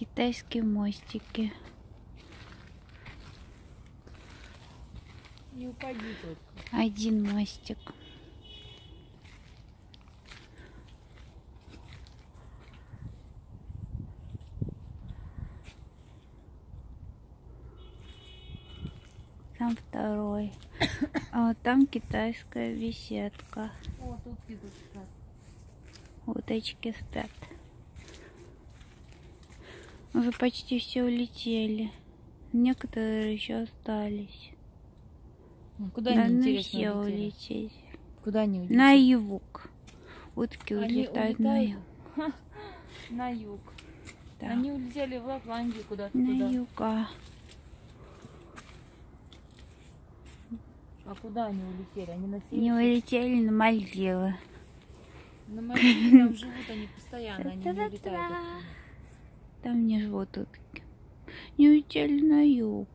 Китайские мостики. Не упади только. Один мостик. Там второй. А вот там китайская беседка. О, тут идут спят. Уточки спят. Уже почти все улетели. Некоторые еще остались. Ну, Куда да они, ну интересно, все улетели? улетели. Куда они улетели? На юг. Утки Они улетают на юг. На юг. Да. Они улетели в Лапландию куда-то На туда. юга. А куда они улетели? Они на Не север? улетели на Мальдивы. На Мальдивы там живут они постоянно, они не улетают. Там не живут утки. Не улетели на юг.